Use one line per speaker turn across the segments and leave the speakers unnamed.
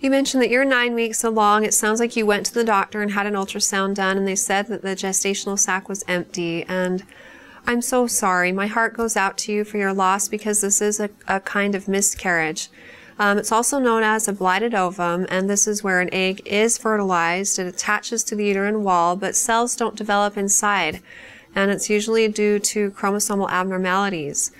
You mentioned that you're nine weeks along. It sounds like you went to the doctor and had an ultrasound done, and they said that the gestational sac was empty. And I'm so sorry. My heart goes out to you for your loss because this is a, a kind of miscarriage. Um, it's also known as a blighted ovum, and this is where an egg is fertilized. It attaches to the uterine wall, but cells don't develop inside, and it's usually due to chromosomal abnormalities.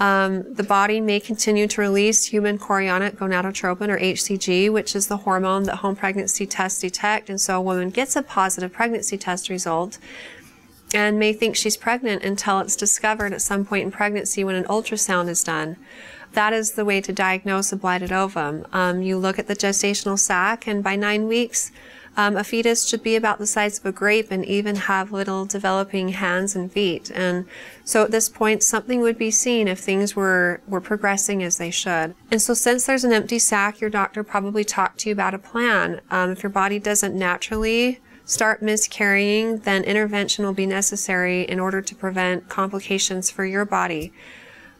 Um, the body may continue to release human chorionic gonadotropin or HCG, which is the hormone that home pregnancy tests detect. And so a woman gets a positive pregnancy test result and may think she's pregnant until it's discovered at some point in pregnancy when an ultrasound is done. That is the way to diagnose a blighted ovum. Um, you look at the gestational sac, and by nine weeks, um, a fetus should be about the size of a grape and even have little developing hands and feet. And so at this point, something would be seen if things were, were progressing as they should. And so since there's an empty sac, your doctor probably talked to you about a plan. Um, if your body doesn't naturally start miscarrying, then intervention will be necessary in order to prevent complications for your body.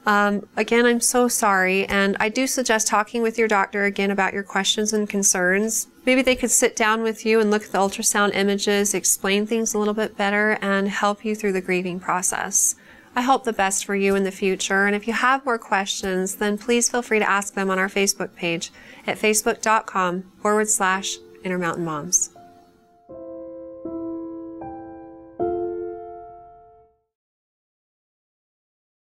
Um, again, I'm so sorry, and I do suggest talking with your doctor again about your questions and concerns. Maybe they could sit down with you and look at the ultrasound images, explain things a little bit better, and help you through the grieving process. I hope the best for you in the future, and if you have more questions, then please feel free to ask them on our Facebook page at facebook.com forward slash Intermountain Moms.